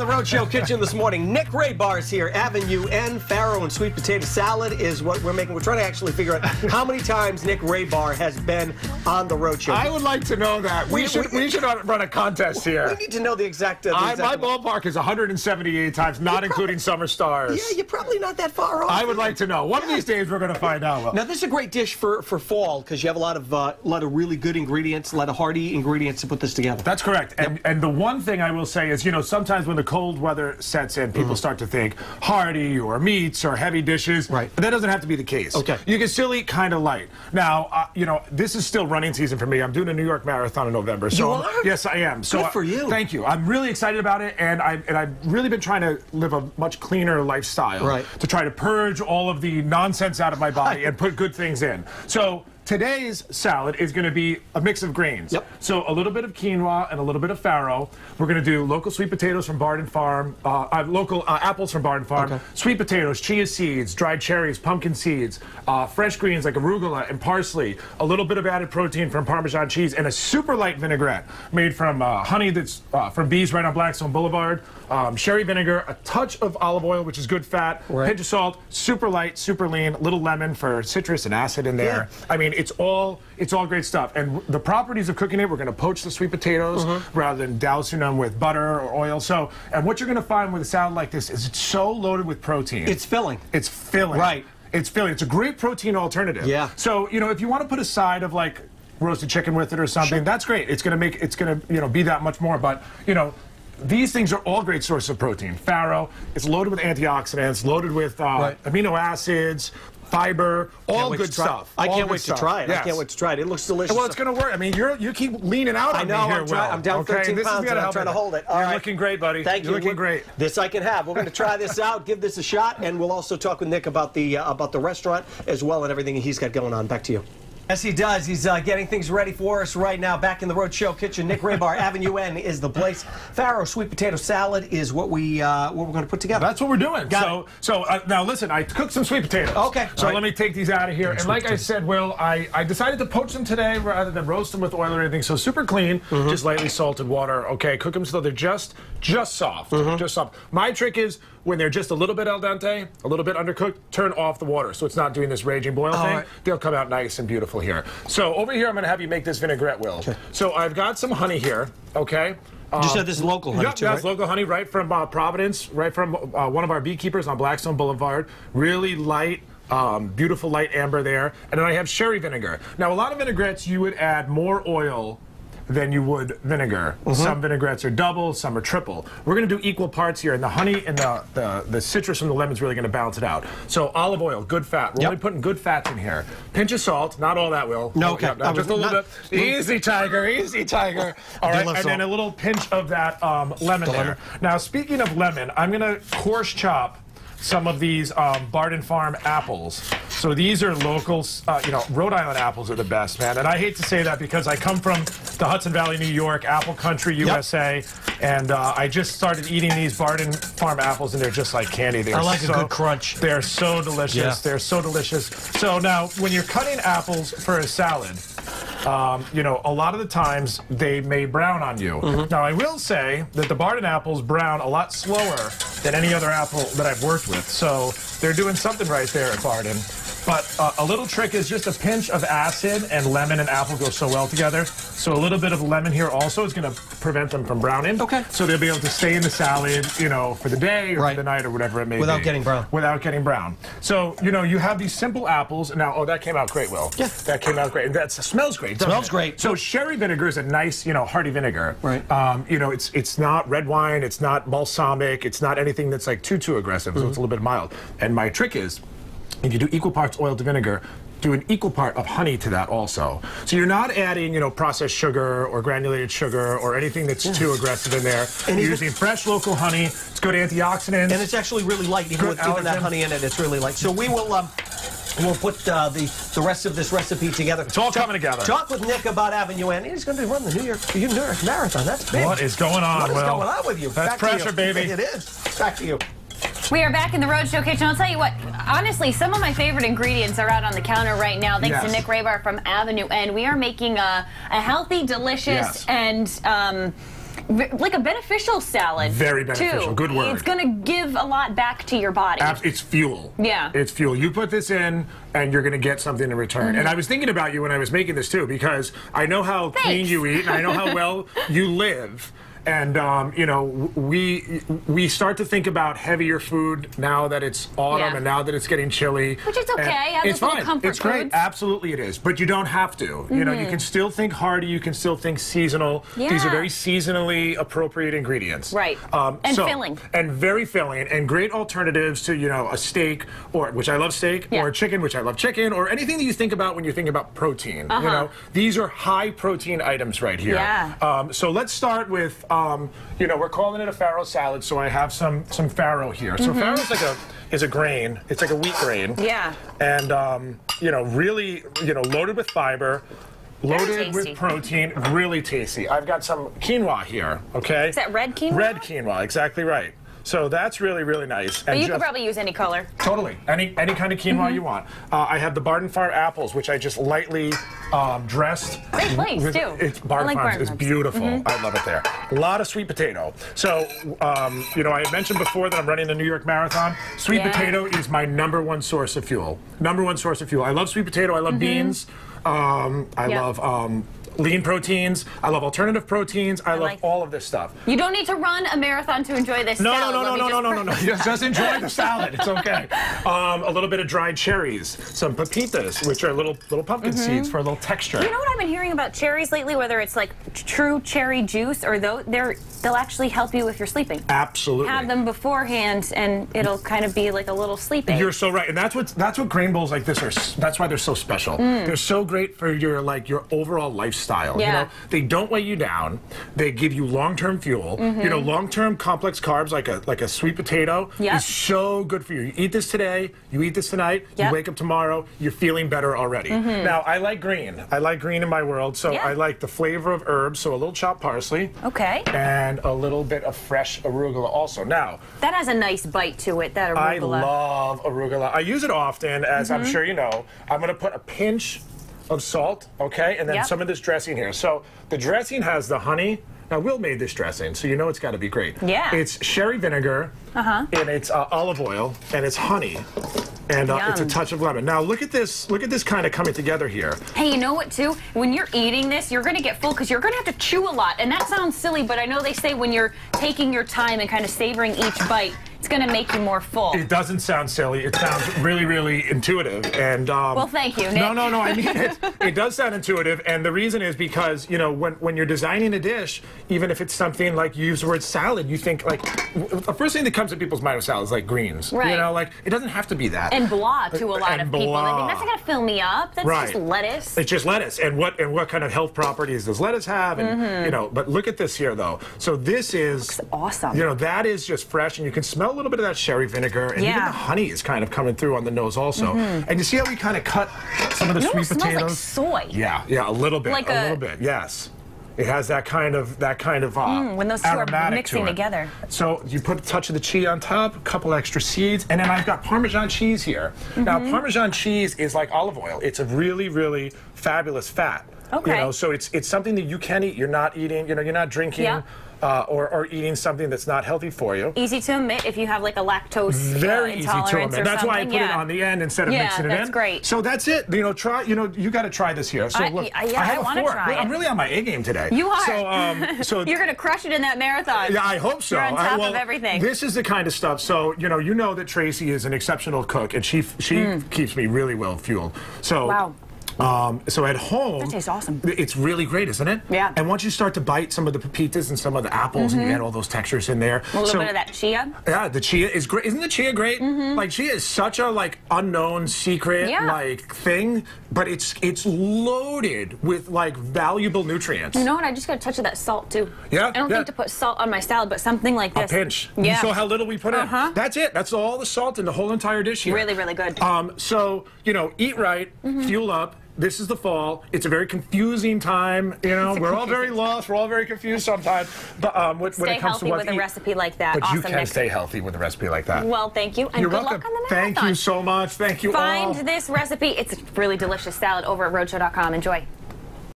the Rhode Show kitchen this morning. Nick Rabar's here. Avenue N, farro and sweet potato salad is what we're making. We're trying to actually figure out how many times Nick Rabar has been on the Rhode Show. I would like to know that. We, We- should we- we, should run a contest here. we need to know the exact. Uh, the I, exact my ballpark is 178 times, not including summer stars. Yeah, you're probably not that far off. I would like to know. One of these days we're going to find out. Will. Now this is a great dish for, for fall because you have a lot of uh, a lot of really good ingredients, a lot of hearty ingredients to put this together. That's correct. And and the one thing I will say is, you know, sometimes when the cold weather sets in, people start to think hearty or meats or heavy dishes. Right. But that doesn't have to be the case. Okay. You can still eat kind of light. Now, uh, you know, this is still running season for me. I'm doing a New York Marathon in November. So You are? Yes, I am. So Good for you. Thank you. I'm really excited about it, and I and I've really been trying to live a much cleaner lifestyle. Right. To try to purge all of the nonsense out of my body and put good things in. So. Today's salad is going to be a mix of grains. Yep. So a little bit of quinoa and a little bit of farro. We're going to do local sweet potatoes from Barden Farm, uh, uh, local uh, apples from Barden Farm, Okay. sweet potatoes, chia seeds, dried cherries, pumpkin seeds, uh, fresh greens like arugula and parsley, a little bit of added protein from Parmesan cheese, and a super light vinaigrette made from uh, honey that's uh, from bees right on Blackstone Boulevard, um, sherry vinegar, a touch of olive oil, which is good fat, Right. pinch of salt, super light, super lean, little lemon for citrus and acid in there. Yeah. I mean, it's all it's all great stuff. And the properties of cooking it, we're going to poach the sweet potatoes Mm-hmm. rather than dousing them with butter or oil. So, and what you're going to find with a salad like this is it's so loaded with protein. It's filling. It's filling. Right. It's filling. It's a great protein alternative. Yeah. So, you know, if you want to put a side of like roasted chicken with it or something, that's great. It's going to make it's going to, you know, be that much more, but, you know, these things are all great sources of protein. Farro, it's loaded with antioxidants, loaded with uh, Right. amino acids, fiber, all good to try it. stuff. I can't wait to try it. I can't wait to try it. It looks delicious. Well, it's going to work. I mean, you're you keep leaning out I know, me here, I'm try-. I'm down okay? 13 this pounds is and I'm help trying to hold it. All You're right. looking great, buddy. Thank You're you. looking great. This I can have. We're going to try this out, give this a shot, and we'll also talk with Nick about the uh, about the restaurant as well and everything he's got going on. Back to you. Yes, he does. He's uh, getting things ready for us right now. Back in the Rhode Show kitchen, Nick Rabar, Avenue N is the place. Farro sweet potato salad is what we uh, what we're going to put together. That's what we're doing. Got so, so uh, now listen. I cooked some sweet potatoes. Okay. So right. let me take these out of here. And like I said, Will, I, I decided to poach them today rather than roast them with oil or anything. So super clean, Mm-hmm. just lightly salted water. Okay. Cook them so they're just just soft, Mm-hmm. just soft. My trick is when they're just a little bit al dente, a little bit undercooked, turn off the water so it's not doing this raging boil thing. right. They'll come out nice and beautiful here. So over here, I'm going to have you make this vinaigrette, Will. So I've got some honey here. Okay. You said Um, this is local honey Yep, too, that's right? local honey right from uh, Providence, right from uh, one of our beekeepers on Blackstone Boulevard. Really light, um, beautiful light amber there. And then I have sherry vinegar. Now, a lot of vinaigrettes, you would add more oil than you would vinegar. Mm-hmm. Some vinaigrettes are double, some are triple. We're going to do equal parts here, and the honey and the, the, the citrus from the lemon is really going to balance it out. So olive oil, good fat. We're Yep. only putting good fats in here. Pinch of salt, not all that, Will. No, Oh, okay. no, just a little not- bit. Easy, tiger, easy, tiger. All right, do right, love and then a little pinch of that um, lemon there. lemon. Now, speaking of lemon, I'm going to coarse chop some of these um, Barden Farm apples. So these are local, uh, you know, Rhode Island apples are the best, man. And I hate to say that because I come from the Hudson Valley, New York, apple country, USA, and uh, I just started eating these Barden Farm apples, and they're just like candy. They're I like a so, good crunch. They're so delicious. Yeah. They're so delicious. So now, when you're cutting apples for a salad, um, you know, a lot of the times they may brown on you. Mm-hmm. Now, I will say that the Barden apples brown a lot slower than any other apple that I've worked with. So they're doing something right there at Barden. But uh, a little trick is just a pinch of acid and lemon and apple go so well together. So a little bit of lemon here also is going to prevent them from browning. Okay. So they'll be able to stay in the salad, you know, for the day or Right. for the night or whatever it may Without be. Without getting brown. Without getting brown. So, you know, you have these simple apples. Now, oh, that came out great, Will. Yeah. That came out great. And that smells great. Smells it? great. So sherry vinegar is a nice, you know, hearty vinegar. Right. Um, you know, it's it's not red wine, it's not balsamic, it's not anything that's like too too aggressive. So it's a little bit mild. And my trick is, if you do equal parts oil to vinegar, do an equal part of honey to that also. So you're not adding, you know, processed sugar or granulated sugar or anything that's too aggressive in there. And you're using fresh local honey. It's good antioxidants. And it's actually really light, even with even that honey in it. It's really light. So we will um, we'll put uh, the the rest of this recipe together. It's all coming together. Talk with Nick about Avenue N. He's going to run the New York New York Marathon. That's big. What is going on, What is Will? going on with you? That's Back to you. pressure, baby. It is. Back to you. We are back in the Rhode Show kitchen. I'll tell you what, honestly, some of my favorite ingredients are out on the counter right now, thanks to Nick Rabar from Avenue N. We are making a, a healthy, delicious, Yes. and um, like a beneficial salad. Very beneficial. Too. Good word. It's going to give a lot back to your body. It's fuel. Yeah. It's fuel. You put this in, and you're going to get something in return. And I was thinking about you when I was making this too, because I know how clean you eat, and I know how well you live. And um, you know, we we start to think about heavier food now that it's autumn Yeah. and now that it's getting chilly. Which is okay. It's fine. comfort it's great. foods. Mm-hmm. Absolutely, it is. But you don't have to. You know, you can still think hearty. You can still think seasonal. These are very seasonally appropriate ingredients. Right. Um, And so- filling. and very filling and great alternatives to you know a steak or which I love steak Yeah. or a chicken which I love chicken or anything that you think about when you're thinking about protein. You Uh-huh. know these are high protein items right here. Yeah. Um, so let's start with um, you know we're calling it a farro salad. So I have some some farro here. So farro is like a is a grain. It's like a wheat grain. Mm-hmm. Yeah. And um, you know really you know loaded with fiber. Loaded with protein, really tasty. I've got some quinoa here, okay? Is that red quinoa? Red quinoa, exactly right. So that's really, really nice. But And you could probably use any color. Totally. Any any kind of quinoa you want. Uh, I have the Barden Farm apples, which I just lightly um, dressed. Great place, with- too. It's I Barden like Farms is beautiful. I love it there. A lot of sweet potato. So, um, you know, I had mentioned before that I'm running the New York Marathon. Sweet Yeah. potato is my number one source of fuel. Number one source of fuel. I love sweet potato. I love beans. Um, I Yep. love um, lean proteins. I love alternative proteins. I, love like- all of this stuff. You don't need to run a marathon to enjoy this No, salad. no, no, Let no, no, no, no, no, no. Just, just enjoy the salad. It's okay. Um, a little bit of dried cherries, some pepitas, which are little little pumpkin seeds for a little texture. You know what I've been hearing about cherries lately? Whether it's like true cherry juice or though they're they'll actually help you if you're sleeping. Absolutely. Have them beforehand, and it'll kind of be like a little sleep. You're so right, and that's what that's what grain bowls like this are. That's why they're so special. They're so great for your like your overall lifestyle. You Mm. Yeah. know, they don't weigh you down. They give you long-term fuel. You know, long-term complex carbs like a like a sweet potato Mm-hmm. Yep. is so good for you. You eat this today, you eat this tonight, Yep. Mm-hmm. you wake up tomorrow, you're feeling better already. Now, I like green. I like green in my world, so Yeah. I like the flavor of herbs. So a little chopped parsley. Okay. And a little bit of fresh arugula also. Now, that has a nice bite to it. That arugula. I love arugula. I use it often, as I'm Mm-hmm. sure you know. I'm going to put a pinch of salt, okay, and then Yep. some of this dressing here. So the dressing has the honey. Now, Will made this dressing, so you know it's got to be great. Yeah. It's sherry vinegar, Uh-huh. and it's uh, olive oil, and it's honey, and uh, it's a touch of lemon. Now, look at this. Look at this kind of coming together here. Hey, you know what, too? When you're eating this, you're going to get full because you're going to have to chew a lot. And that sounds silly, but I know they say when you're taking your time and kind of savoring each bite, it's going to make you more full. It doesn't sound silly. It sounds really, really intuitive. And um, Well, thank you, Nick. No, no, no. I mean it. It does sound intuitive, and the reason is because you know when when you're designing a dish, even if it's something like you use the word salad, you think like the first thing that comes to people's mind with salad is like greens. Right. You know, like it doesn't have to be that. and blah to a lot And of people. They blah. think that's not going to fill me up. That's Right. just lettuce. It's just lettuce, and what and what kind of health properties does lettuce have? And Mm-hmm. you know, but look at this here though. So this is awesome. You know, that is just fresh, and you can smell a little bit of that sherry vinegar, and even Yeah. Mm-hmm. the honey is kind of coming through on the nose also. And you see how we kind of cut some of the sweet smells like potatoes. soy. Yeah, yeah, a little bit, Like a, a- little bit. Yes, it has that kind of that kind of uh, Mm, when those two are mixing to together. So you put a touch of the cheese on top, a couple extra seeds, and then I've got Parmesan cheese here. Now Mm-hmm. Parmesan cheese is like olive oil. It's a really, really fabulous fat. Okay. You know, so it's it's something that you can eat. You're not eating. You know, you're not drinking. Yeah. Uh, or, or eating something that's not healthy for you. Easy to admit if you have like a lactose uh, Very easy to omit. That's why I put something, it on the end instead of Yeah, mixing it that's in. That's great. So that's it. You know, try. You know, you got to try this here. So I- look, I- yeah, have I a fork. try I'm really on my A game today. You are. So, um, so You're going to crush it in that marathon. yeah, I hope so. You're on I- top well, of everything. This is the kind of stuff. So you know, you know that Tracy is an exceptional cook, and she she keeps me really well fueled. So Mm. Wow. Um, so at home, That tastes awesome. It's really great, isn't it? Yeah. And once you start to bite some of the pepitas and some of the apples, and you add all those textures in there, Mm-hmm. A little so, bit of that chia. yeah, the chia is great. Isn't the chia great? Like chia is such a like unknown secret Mm-hmm. Yeah. like thing, but it's it's loaded with like valuable nutrients. You know what? I just got a touch of that salt too. Yeah, I don't yeah. think to put salt on my salad, but something like a this. pinch. Yeah. You saw how little we put Uh-huh. in. That's it. That's all the salt in the whole entire dish here. Really, really good. Um, so you know, eat right, Mm-hmm. fuel up. This is the fall. It's a very confusing time. You know, we're all very lost. We're all very confused sometimes. But um, when, when it comes healthy to what with a recipe like that. But awesome, you can Nick. stay healthy with a recipe like that. Well, thank you, and You're good welcome. luck on the marathon. Thank you so much. Thank you all. Find this recipe. It's a really delicious salad over at roadshow.com. Enjoy.